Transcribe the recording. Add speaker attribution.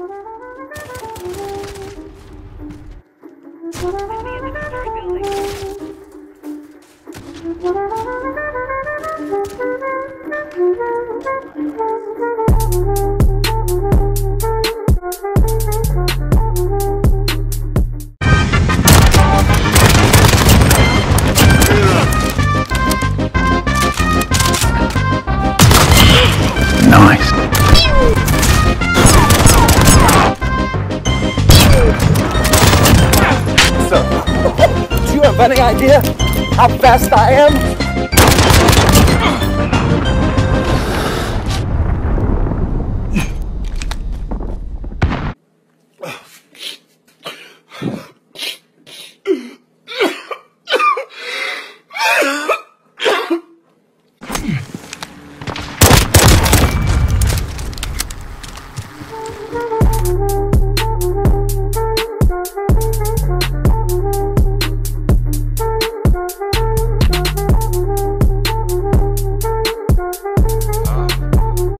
Speaker 1: Nice.
Speaker 2: idea how fast I am?